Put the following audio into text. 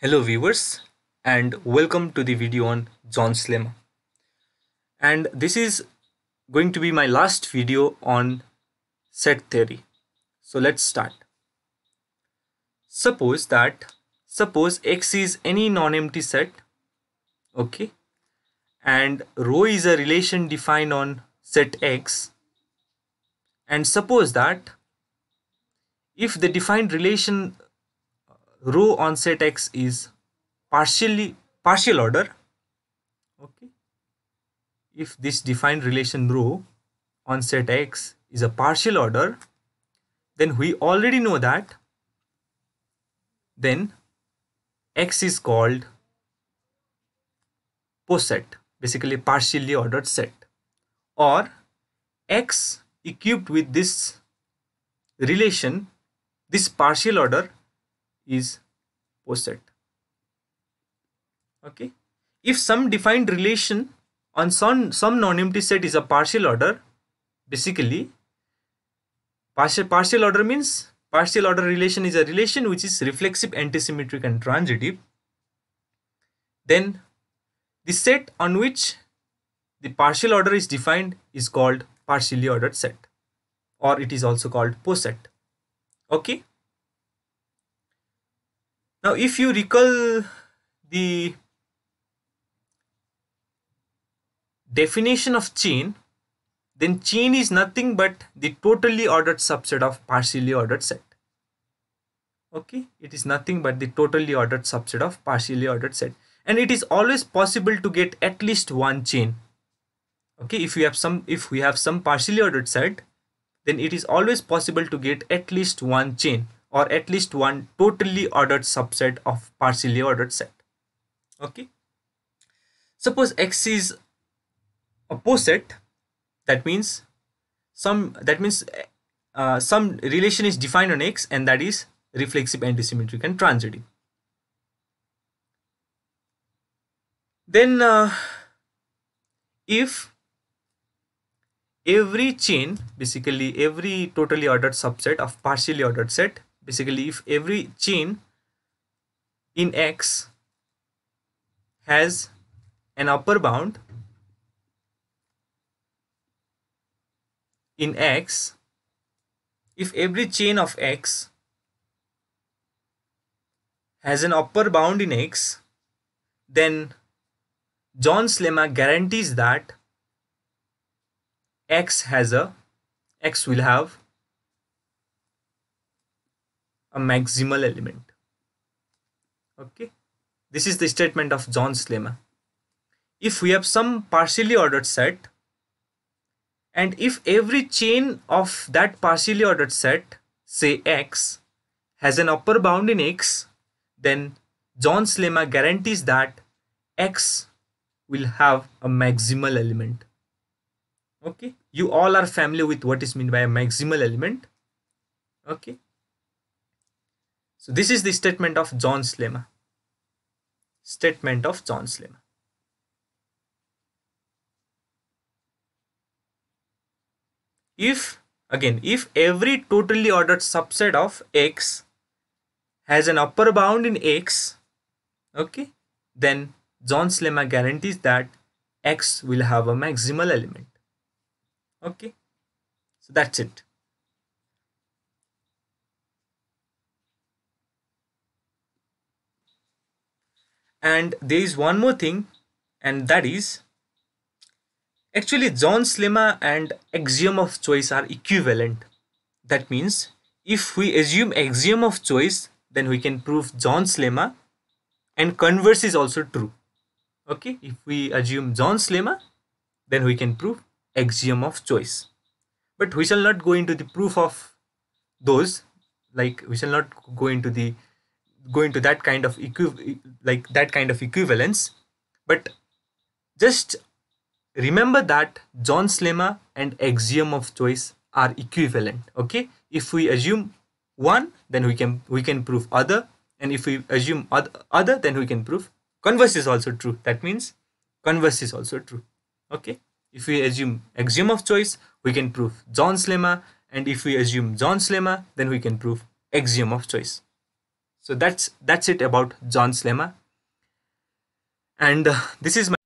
Hello viewers and welcome to the video on Zorn's lemma. And this is going to be my last video on set theory. So let's start. Suppose that suppose X is any non-empty set okay and rho is a relation defined on set X and suppose that if the defined relation rho on set X is partially partial order. Okay. If this defined relation rho on set X is a partial order then we already know that then X is called poset basically partially ordered set. Or X equipped with this relation this partial order is poset okay. If some defined relation on some some non-empty set is a partial order basically partial partial order means partial order relation is a relation which is reflexive antisymmetric and transitive. Then the set on which the partial order is defined is called partially ordered set or it is also called poset okay now, if you recall the definition of chain, then chain is nothing but the totally ordered subset of partially ordered set. Okay, it is nothing but the totally ordered subset of partially ordered set. And it is always possible to get at least one chain. Okay, if we have some if we have some partially ordered set, then it is always possible to get at least one chain or at least one totally ordered subset of partially ordered set. Okay? Suppose x is a poset that means some that means uh, some relation is defined on x and that is reflexive antisymmetric and transitive. Then uh, if every chain basically every totally ordered subset of partially ordered set basically if every chain in X has an upper bound in X if every chain of X has an upper bound in X then Zorn's lemma guarantees that X has a X will have a maximal element. Okay? This is the statement of Zorn's lemma if we have some partially ordered set and if every chain of that partially ordered set say x has an upper bound in x then Zorn's lemma guarantees that x will have a maximal element. Okay? You all are familiar with what is meant by a maximal element. Okay so this is the statement of Zorn's lemma. Statement of Zorn's lemma. If again if every totally ordered subset of x has an upper bound in x okay then Zorn's lemma guarantees that x will have a maximal element okay so that's it and there is one more thing and that is actually Zorn's lemma and axiom of choice are equivalent. That means if we assume axiom of choice then we can prove Zorn's lemma and converse is also true. Okay? If we assume Zorn's lemma then we can prove axiom of choice. But we shall not go into the proof of those like we shall not go into the go into that kind of equi- like that kind of equivalence. But just remember that Zorn's lemma and axiom of choice are equivalent okay? If we assume one then we can we can prove other. And if we assume other, other then we can prove converse is also true. That means converse is also true okay? If we assume axiom of choice we can prove Zorn's lemma and if we assume Zorn's lemma then we can prove axiom of choice so that's that's it about Zorn's lemma and uh, this is my